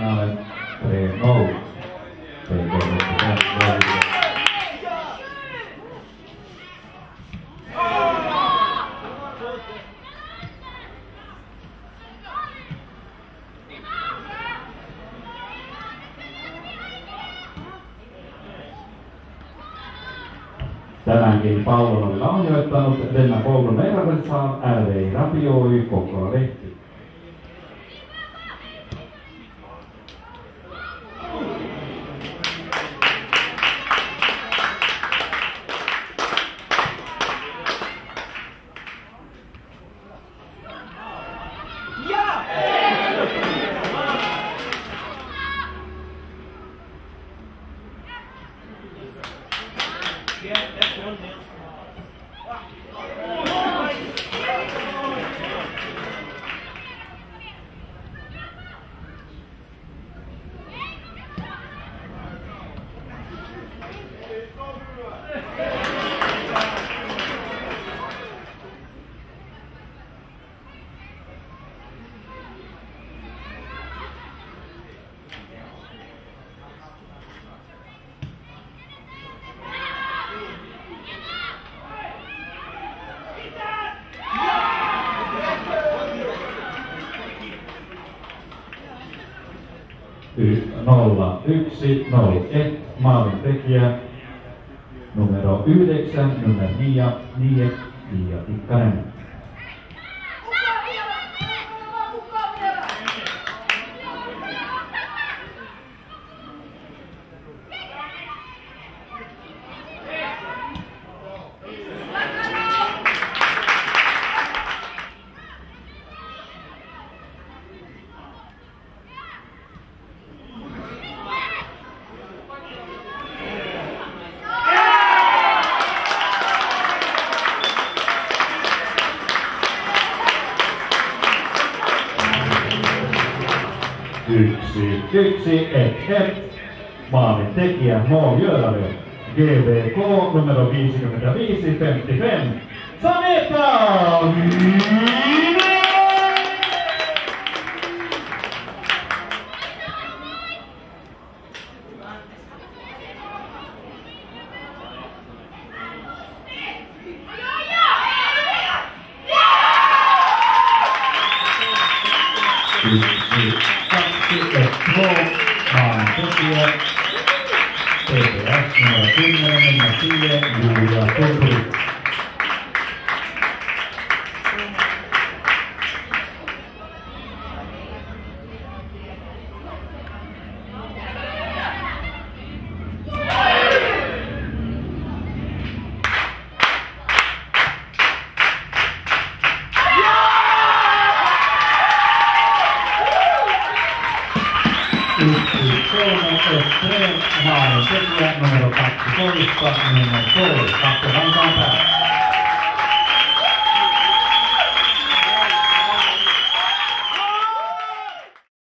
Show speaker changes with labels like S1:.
S1: semifinalen 3-0. PK Tänäänkin pallon oli lahjoittanut Denna Koulun LVI Radio Oy Kokkola Yeah, that's one down. 0101 maalin tekijä numero 9, numero 4, 4, Pia Tikkanen. Yksi, yksi, ett, ett. Maalin tekijä Mo Jöölary. GBK numero 55, 55. Saneta! get the floor by Cynthia Taylor. That's Martina Martina, and uh, Phil Bruce. Yksi, kaksi, ett, två. Maalin tekijä. TPS numero 10, numero 10, Julia Turri. Yksi, kolme, ett, tre. Maalin tekijä numero 12, numero 2, kapteeni päällä.